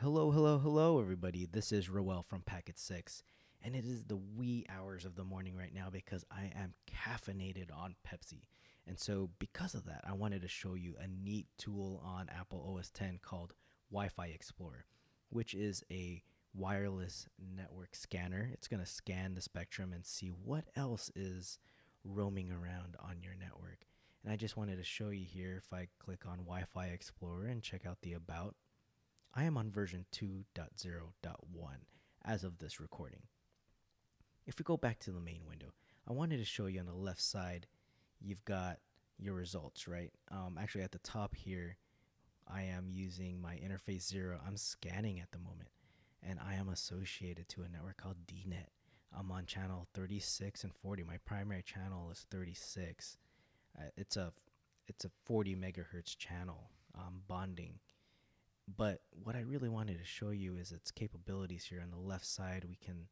Hello, hello, hello, everybody. This is Roel from Packet 6, and it is the wee hours of the morning right now because I am caffeinated on Pepsi. And so, because of that, I wanted to show you a neat tool on Apple OS 10 called Wi Fi Explorer, which is a wireless network scanner. It's going to scan the spectrum and see what else is roaming around on your network. And I just wanted to show you here if I click on Wi Fi Explorer and check out the About I am on version 2.0.1 as of this recording. If we go back to the main window, I wanted to show you on the left side, you've got your results, right? Um, actually, at the top here, I am using my interface zero. I'm scanning at the moment, and I am associated to a network called DNet. I'm on channel 36 and 40. My primary channel is 36. Uh, it's a it's a 40 megahertz channel bonding but what I really wanted to show you is its capabilities here on the left side. We can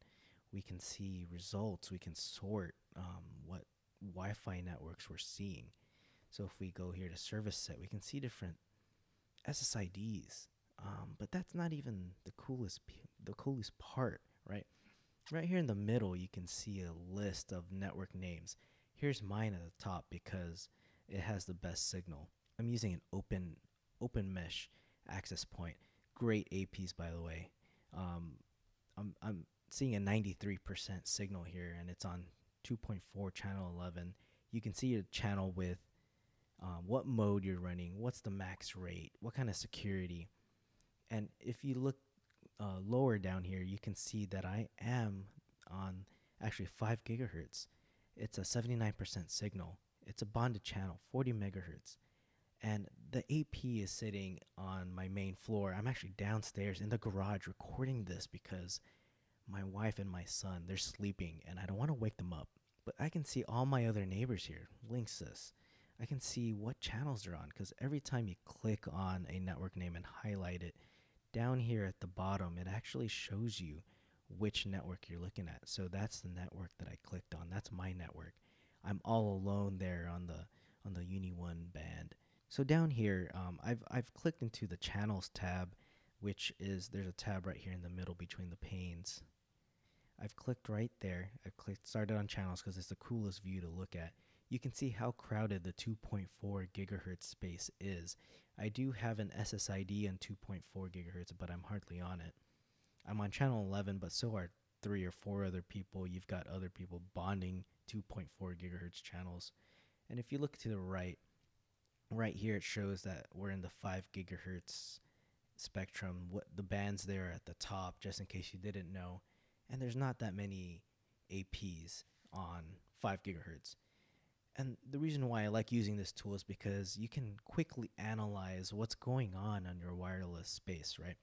we can see results. We can sort um, what Wi-Fi networks we're seeing. So if we go here to service set, we can see different SSIDs. Um, but that's not even the coolest the coolest part, right? Right here in the middle, you can see a list of network names. Here's mine at the top because it has the best signal. I'm using an open open mesh access point. Great APs, by the way. Um, I'm, I'm seeing a 93% signal here, and it's on 2.4 channel 11. You can see your channel with um, what mode you're running, what's the max rate, what kind of security. And if you look uh, lower down here, you can see that I am on actually 5 gigahertz. It's a 79% signal. It's a bonded channel, 40 megahertz and the AP is sitting on my main floor. I'm actually downstairs in the garage recording this because my wife and my son they're sleeping and I don't want to wake them up. But I can see all my other neighbors here. Linksys. I can see what channels they're on because every time you click on a network name and highlight it, down here at the bottom it actually shows you which network you're looking at. So that's the network that I clicked on. That's my network. I'm all alone there on the on the UNII-1 band so down here, um, I've I've clicked into the channels tab, which is there's a tab right here in the middle between the panes. I've clicked right there. I clicked started on channels because it's the coolest view to look at. You can see how crowded the 2.4 gigahertz space is. I do have an SSID on 2.4 gigahertz, but I'm hardly on it. I'm on channel 11, but so are three or four other people. You've got other people bonding 2.4 gigahertz channels. And if you look to the right, right here it shows that we're in the 5 gigahertz spectrum what the bands there at the top just in case you didn't know. And there's not that many APs on 5 gigahertz. And the reason why I like using this tool is because you can quickly analyze what's going on on your wireless space right?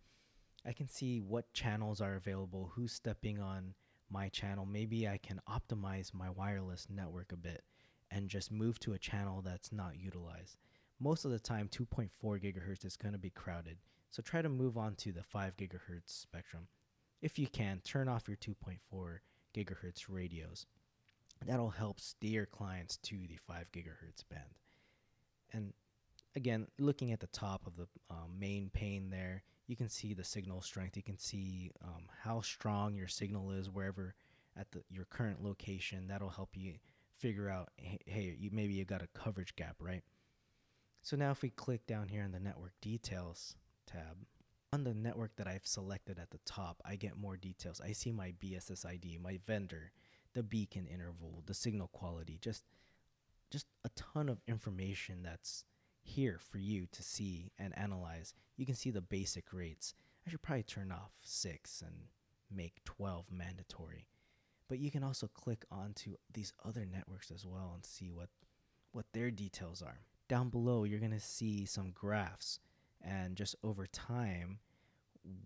I can see what channels are available who's stepping on my channel. Maybe I can optimize my wireless network a bit and just move to a channel that's not utilized. Most of the time, 2.4 gigahertz is going to be crowded, so try to move on to the 5 gigahertz spectrum. If you can, turn off your 2.4 gigahertz radios. That'll help steer clients to the 5 gigahertz band. And again, looking at the top of the um, main pane there, you can see the signal strength. You can see um, how strong your signal is wherever at the, your current location. That'll help you figure out, hey, you, maybe you've got a coverage gap, right? So now if we click down here in the network details tab, on the network that I've selected at the top, I get more details. I see my BSSID, my vendor, the beacon interval, the signal quality, just just a ton of information that's here for you to see and analyze. You can see the basic rates. I should probably turn off 6 and make 12 mandatory. But you can also click onto these other networks as well and see what what their details are. Down below, you're going to see some graphs and just over time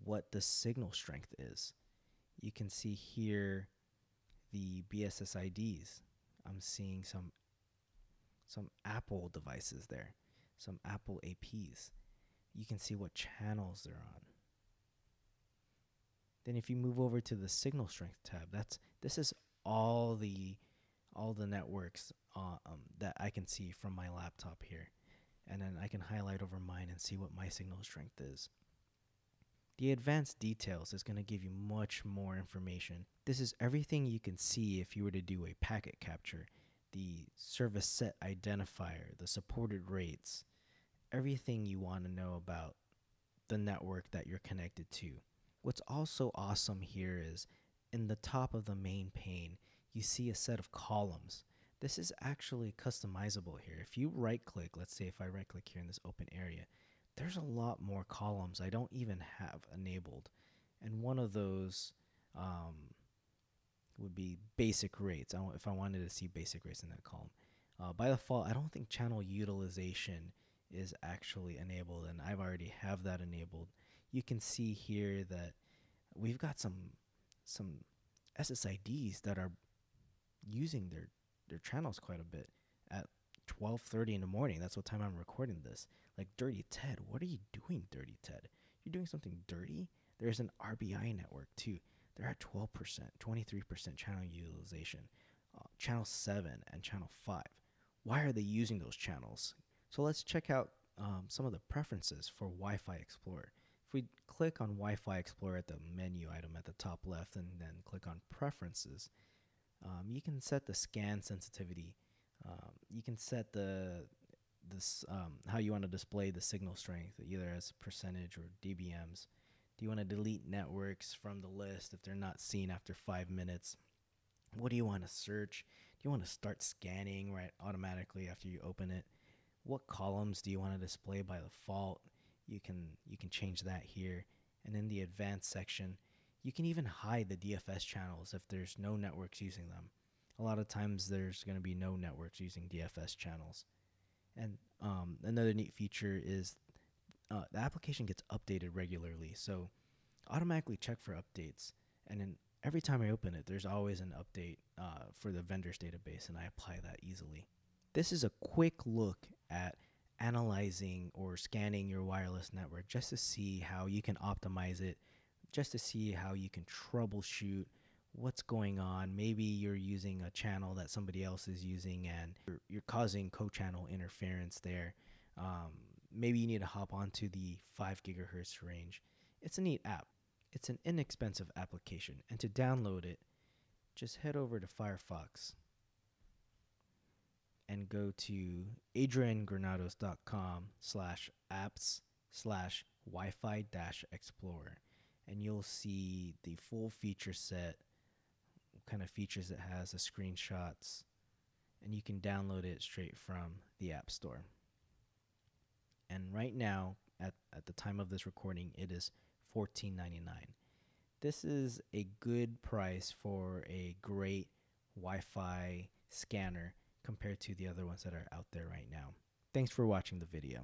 what the signal strength is. You can see here the BSSIDs. I'm seeing some some Apple devices there, some Apple APs. You can see what channels they're on. Then if you move over to the signal strength tab, that's this is all the all the networks uh, um, that I can see from my laptop here. And then I can highlight over mine and see what my signal strength is. The advanced details is going to give you much more information. This is everything you can see if you were to do a packet capture. The service set identifier, the supported rates, everything you want to know about the network that you're connected to. What's also awesome here is in the top of the main pane, you see a set of columns. This is actually customizable here. If you right click, let's say if I right click here in this open area, there's a lot more columns I don't even have enabled. And one of those um, would be basic rates. I if I wanted to see basic rates in that column. Uh, by default, I don't think channel utilization is actually enabled and I've already have that enabled. You can see here that we've got some some SSIDs that are using their their channels quite a bit at 12:30 in the morning. That's what time I'm recording this. Like Dirty Ted, what are you doing, Dirty Ted? You're doing something dirty? There's an RBI network too. They're at 12%, 23% channel utilization. Uh, channel 7 and channel 5. Why are they using those channels? So let's check out um, some of the preferences for Wi-Fi Explorer. If we click on Wi-Fi Explorer at the menu item at the top left and then click on Preferences, um, you can set the scan sensitivity. Um, you can set the this um, how you want to display the signal strength, either as percentage or dBms. Do you want to delete networks from the list if they're not seen after five minutes? What do you want to search? Do you want to start scanning right automatically after you open it? What columns do you want to display by default? You can you can change that here. And in the advanced section, you can even hide the DFS channels if there's no networks using them. A lot of times there's going to be no networks using DFS channels. And um, another neat feature is uh, the application gets updated regularly. So automatically check for updates. And then every time I open it, there's always an update uh, for the vendor's database, and I apply that easily. This is a quick look at analyzing or scanning your wireless network just to see how you can optimize it just to see how you can troubleshoot what's going on. Maybe you're using a channel that somebody else is using and you're, you're causing co-channel interference there. Um, maybe you need to hop onto the 5 gigahertz range. It's a neat app. It's an inexpensive application. And to download it, just head over to Firefox and go to adriangranados.com slash apps slash wi-fi dash explorer and you'll see the full feature set, kind of features it has, the screenshots, and you can download it straight from the App Store. And right now, at, at the time of this recording, it is $14.99. This is a good price for a great Wi Fi scanner compared to the other ones that are out there right now. Thanks for watching the video.